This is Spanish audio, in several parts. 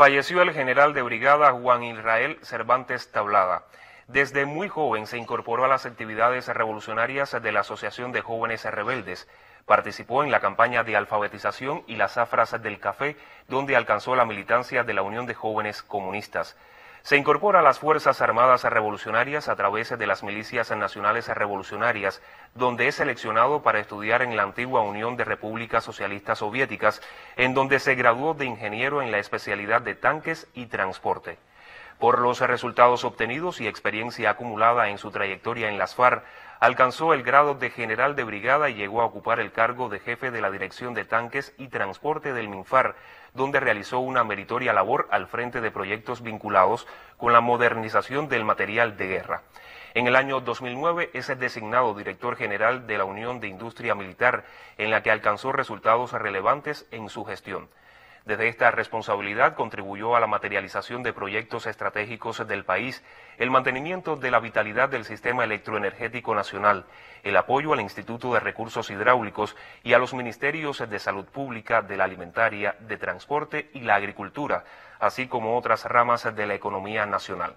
Falleció el general de brigada Juan Israel Cervantes Tablada. Desde muy joven se incorporó a las actividades revolucionarias de la Asociación de Jóvenes Rebeldes. Participó en la campaña de alfabetización y las zafras del café, donde alcanzó la militancia de la Unión de Jóvenes Comunistas. Se incorpora a las Fuerzas Armadas Revolucionarias a través de las Milicias Nacionales Revolucionarias, donde es seleccionado para estudiar en la antigua Unión de Repúblicas Socialistas Soviéticas, en donde se graduó de ingeniero en la especialidad de tanques y transporte. Por los resultados obtenidos y experiencia acumulada en su trayectoria en las FARC, alcanzó el grado de general de brigada y llegó a ocupar el cargo de jefe de la Dirección de Tanques y Transporte del MINFAR, donde realizó una meritoria labor al frente de proyectos vinculados con la modernización del material de guerra. En el año 2009 es designado director general de la Unión de Industria Militar, en la que alcanzó resultados relevantes en su gestión. Desde esta responsabilidad contribuyó a la materialización de proyectos estratégicos del país, el mantenimiento de la vitalidad del sistema electroenergético nacional, el apoyo al Instituto de Recursos Hidráulicos y a los ministerios de Salud Pública, de la Alimentaria, de Transporte y la Agricultura, así como otras ramas de la economía nacional.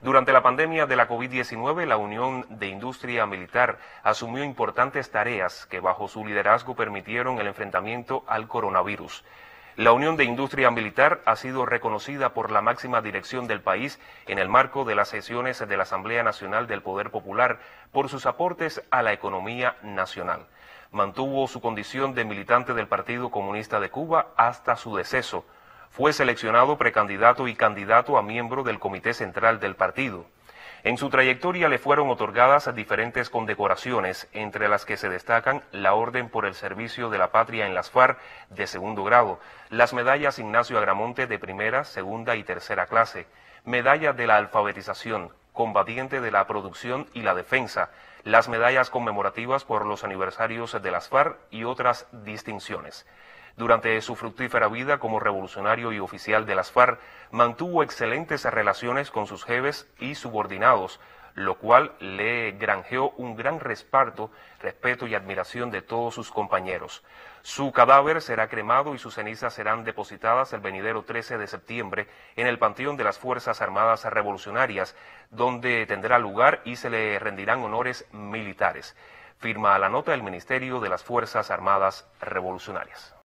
Durante la pandemia de la COVID-19, la Unión de Industria Militar asumió importantes tareas que bajo su liderazgo permitieron el enfrentamiento al coronavirus. La Unión de Industria Militar ha sido reconocida por la máxima dirección del país en el marco de las sesiones de la Asamblea Nacional del Poder Popular por sus aportes a la economía nacional. Mantuvo su condición de militante del Partido Comunista de Cuba hasta su deceso. Fue seleccionado precandidato y candidato a miembro del Comité Central del partido. En su trayectoria le fueron otorgadas diferentes condecoraciones, entre las que se destacan la Orden por el Servicio de la Patria en las FARC de segundo grado, las medallas Ignacio Agramonte de primera, segunda y tercera clase, medalla de la alfabetización, combatiente de la producción y la defensa, las medallas conmemorativas por los aniversarios de las FARC y otras distinciones. Durante su fructífera vida como revolucionario y oficial de las FARC, mantuvo excelentes relaciones con sus jefes y subordinados, lo cual le granjeó un gran respaldo, respeto y admiración de todos sus compañeros. Su cadáver será cremado y sus cenizas serán depositadas el venidero 13 de septiembre en el Panteón de las Fuerzas Armadas Revolucionarias, donde tendrá lugar y se le rendirán honores militares. Firma la nota del Ministerio de las Fuerzas Armadas Revolucionarias.